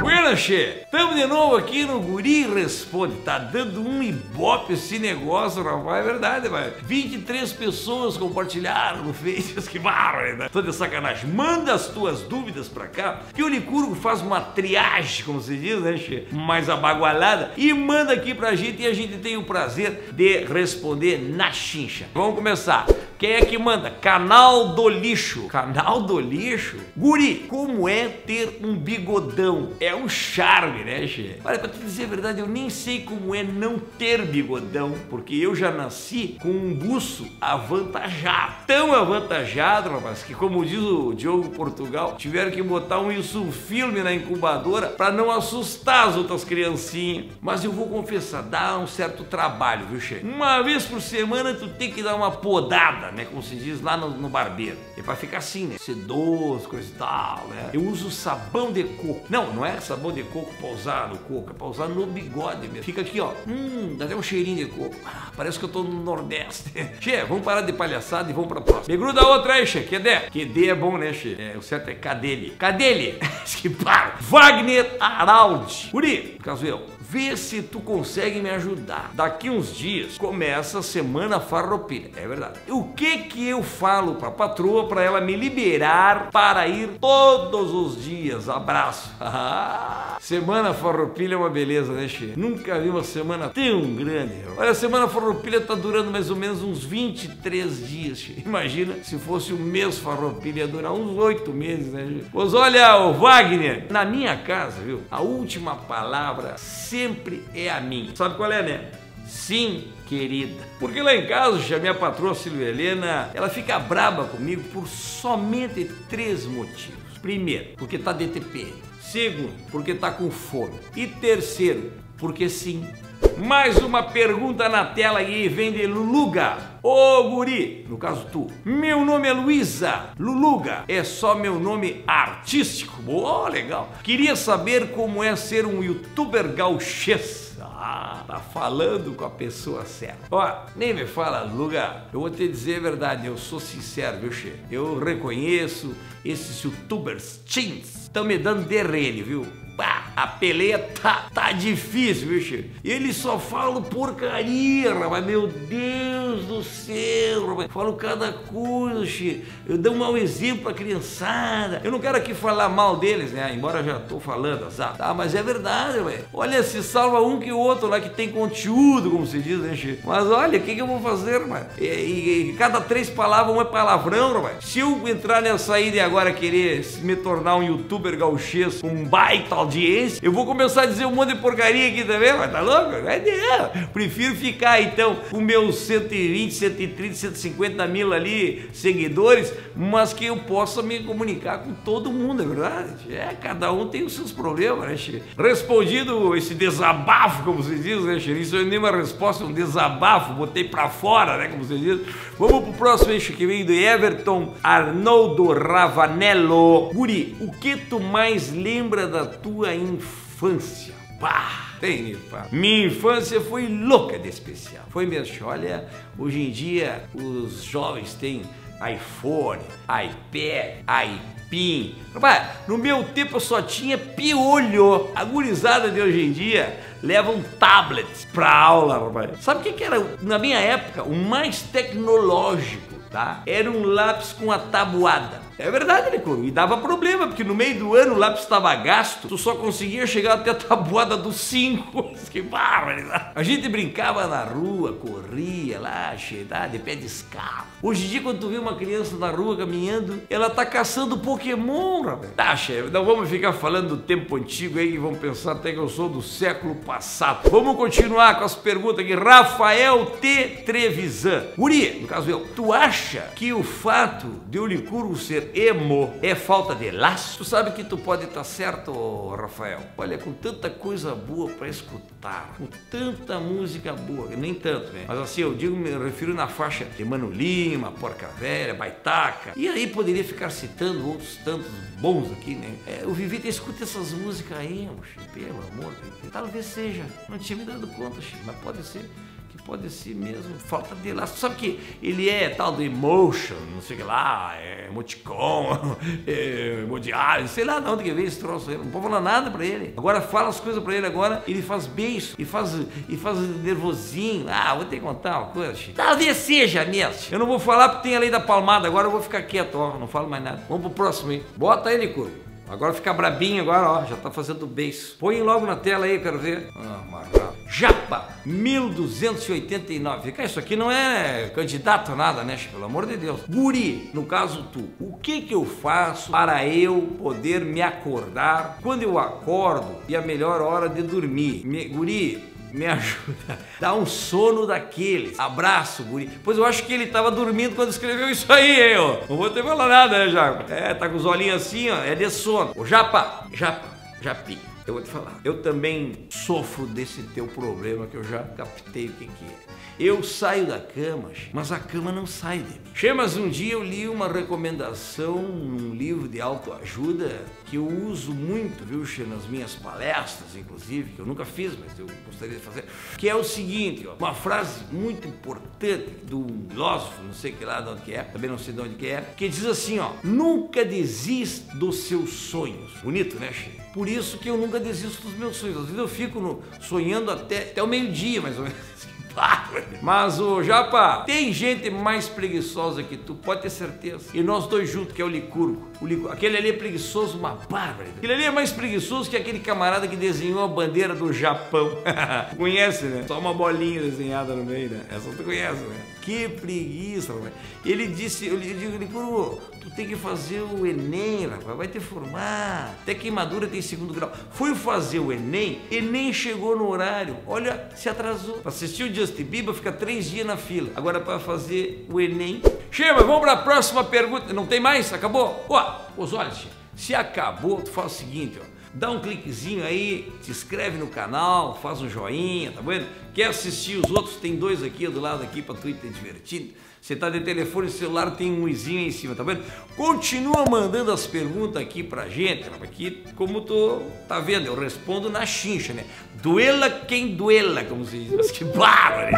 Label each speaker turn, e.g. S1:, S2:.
S1: Buenas, Che! Tamo de novo aqui no Guri Responde. Tá dando um ibope esse negócio, rapaz. É verdade, vai. 23 pessoas compartilharam no Face. Que barra, né? Tô de sacanagem. Manda as tuas dúvidas pra cá, que o Licurgo faz uma triagem, como se diz, né, Che? Mais abagualada. E manda aqui pra gente e a gente tem o prazer de responder na chincha. Vamos começar. Quem é que manda? Canal do Lixo. Canal do Lixo? Guri, como é ter um bigodão? É um charme, né, Che? Olha, pra te dizer a verdade, eu nem sei como é não ter bigodão, porque eu já nasci com um buço avantajado. Tão avantajado, rapaz, que como diz o Diogo Portugal, tiveram que botar um isso filme na incubadora para não assustar as outras criancinhas. Mas eu vou confessar, dá um certo trabalho, viu, Che? Uma vez por semana tu tem que dar uma podada né? Como se diz lá no, no barbeiro. É pra ficar assim, né? Sedoso, coisa e tal, né? Eu uso sabão de coco. Não, não é sabão de coco pra usar no coco, é pra usar no bigode mesmo. Fica aqui, ó. Hum, dá até um cheirinho de coco. Ah, parece que eu tô no Nordeste. che, vamos parar de palhaçada e vamos pra próxima. Me gruda outra aí, che. Quedê? Quedê é bom, né, che? É, o certo é cadele. Cadele! que para! Wagner Araldi. Uri, caso eu. Vê se tu consegue me ajudar. Daqui uns dias começa a semana farroupilha. É verdade. O que que eu falo pra patroa para ela me liberar para ir todos os dias? Abraço. semana farroupilha é uma beleza, né, Che? Nunca vi uma semana tão grande. Olha, a semana farroupilha tá durando mais ou menos uns 23 dias, che. Imagina se fosse um mês farroupilha ia durar uns 8 meses, né, che? Pois olha, o Wagner, na minha casa, viu? A última palavra é a minha. Sabe qual é, né? Sim, querida. Porque lá em casa, a minha patroa Silvia Helena, ela fica braba comigo por somente três motivos. Primeiro, porque tá DTP. Segundo, porque tá com fome. E terceiro, porque sim. Mais uma pergunta na tela aí, vem de Luluga. Ô guri, no caso tu. Meu nome é Luísa. Luluga é só meu nome artístico. Boa, legal. Queria saber como é ser um youtuber gauchês. Ah, tá falando com a pessoa certa. Ó, nem me fala, Luga. Eu vou te dizer a verdade, eu sou sincero, viu, Che? Eu reconheço esses youtubers teens estão me dando derrele, viu? Pá, a peleia tá, tá difícil, viu, Chico? Eles só falam porcaria, rapaz. Meu Deus do céu, rapaz. Falam cada coisa, Chico. Eu dou um mau exemplo pra criançada. Eu não quero aqui falar mal deles, né? Embora já tô falando, sabe? Tá, mas é verdade, velho. Olha, se salva um que o outro lá que tem conteúdo, como se diz, né, Chico? Mas olha, o que, que eu vou fazer, rapaz? E, e, e, cada três palavras, um é palavrão, rapaz. Se eu entrar nessa aí de agora querer me tornar um youtuber gauchês com um baita audiência, eu vou começar a dizer um monte de porcaria aqui também, mas tá louco? É, prefiro ficar então com meus 120, 130, 150 mil ali seguidores, mas que eu possa me comunicar com todo mundo, é verdade? É, cada um tem os seus problemas, né, Xê? Respondido esse desabafo, como se diz, né, Xê? Isso não é nenhuma resposta, é um desabafo, botei pra fora, né, como se diz. Vamos pro próximo eixo que vem do Everton Arnoldo Ravanello. Guri, o que tu mais lembra da tua? Pá! Tem, pá. Minha infância foi louca de especial. Foi mesmo. Olha, hoje em dia os jovens têm iPhone, iPad, iPin. Rapaz, no meu tempo eu só tinha piolho. A gurizada de hoje em dia leva um tablet pra aula, rapaz. Sabe o que, que era, na minha época, o mais tecnológico, tá? Era um lápis com a tabuada. É verdade, Nicolo. E dava problema, porque no meio do ano o lápis estava gasto, tu só conseguia chegar até a tabuada dos 5. que barbaridade. A gente brincava na rua, corria lá, cheirava de pé descalço. Hoje em dia, quando tu vê uma criança na rua caminhando, ela tá caçando Pokémon, rapaz. Tá, chefe, não vamos ficar falando do tempo antigo aí, que vão pensar até que eu sou do século passado. Vamos continuar com as perguntas aqui. Rafael T. Trevisan. Uri, no caso eu, tu acha que o fato de o Licurgo ser emo é falta de laço? Tu sabe que tu pode estar tá certo, Rafael? Olha, com tanta coisa boa para escutar, com tanta música boa, nem tanto, né? Mas assim, eu digo, me refiro na faixa de Mano Lima, Porca Velha, Baitaca. E aí poderia ficar citando outros tantos bons aqui, né? É, o Vivita escuta essas músicas aí, pelo amor de Deus. Talvez seja, não tinha me dado conta, mas pode ser pode ser mesmo falta de laço. Sabe que ele é tal do emotion, não sei o que lá, é emoticon, é emodiário, sei lá de onde que veio esse troço aí. Não pode falar nada pra ele. Agora fala as coisas pra ele agora, ele faz beijo, e faz, e faz nervosinho. Ah, vou ter que contar uma coisa, Chico. Talvez seja mesmo. Eu não vou falar porque tem a lei da palmada, agora eu vou ficar quieto, ó, não falo mais nada. Vamos pro próximo aí. Bota ele, curvo. Agora fica brabinho agora, ó, já tá fazendo beijo. Põe logo na tela aí, eu quero ver. Ah, Marcão. Japa, 1289. Fica, isso aqui não é candidato a nada, né, pelo amor de Deus. Guri, no caso tu, o que que eu faço para eu poder me acordar quando eu acordo e a melhor hora de dormir? Me, guri, me ajuda. Dá um sono daqueles. Abraço, guri. Pois eu acho que ele tava dormindo quando escreveu isso aí, hein, ó. Não vou ter falar nada, né, Japa? É, tá com os olhinhos assim, ó. É de sono. Ô, Japa, Japa, Japi. Eu vou te falar. Eu também sofro desse teu problema que eu já captei o que, que é. Eu saio da cama, mas a cama não sai de mim. Che, mas um dia eu li uma recomendação num livro de autoajuda que eu uso muito, viu, che, nas minhas palestras, inclusive, que eu nunca fiz, mas eu gostaria de fazer, que é o seguinte, ó, uma frase muito importante do filósofo, não sei que lá de onde que é, também não sei de onde que é, que diz assim, ó, nunca desista dos seus sonhos. Bonito, né, che? Por isso que eu nunca desisto dos meus sonhos. Às vezes eu fico no, sonhando até, até o meio-dia, mais ou menos. Mas o Japa, tem gente mais preguiçosa que tu, pode ter certeza. E nós dois juntos, que é o Licurgo. O Licurgo. Aquele ali é preguiçoso, uma bárbara. Aquele ali é mais preguiçoso que aquele camarada que desenhou a bandeira do Japão. conhece, né? Só uma bolinha desenhada no meio, né? Essa tu conhece, né? Que preguiça, rapaz. Ele disse, eu digo, Licurgo, tu tem que fazer o Enem, rapaz, vai te formar. Até queimadura tem segundo grau. Fui fazer o Enem, Enem chegou no horário. Olha, se atrasou. Pra assistir Bieber, fica três dias na fila. Agora para fazer o Enem. Chama, vamos para a próxima pergunta. Não tem mais? Acabou? Ó, os olhos, se acabou, tu faz o seguinte, ó. Dá um cliquezinho aí, se inscreve no canal, faz um joinha, tá vendo? Quer assistir os outros? Tem dois aqui do lado aqui para tu ir te divertindo. Você tá de telefone celular, tem um izinho aí em cima, tá vendo? Continua mandando as perguntas aqui pra gente, aqui, como tu tá vendo, eu respondo na chincha, né? Duela quem duela, como se diz. Mas que bárbaro!